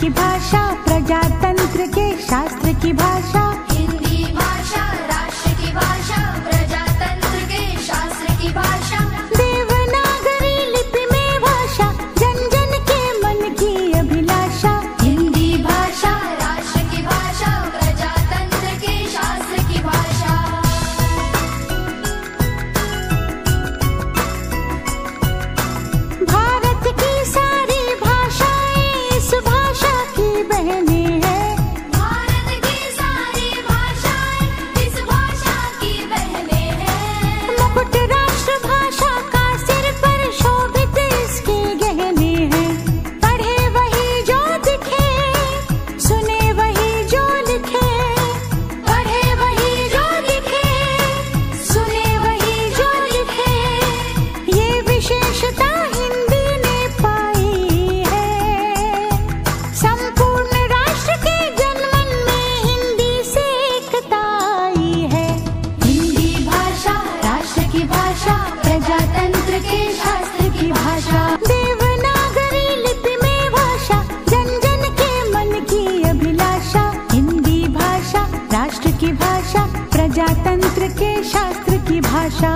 की भाषा प्रजातंत्र के शास्त्र की भाषा। भाषा, प्रजातंत्र के शास्त्र की भाषा। देवनागरी लिपि में भाषा जन जन के मन की अभिलाषा। हिंदी भाषा, राष्ट्र की भाषा, प्रजातंत्र के शास्त्र की भाषा।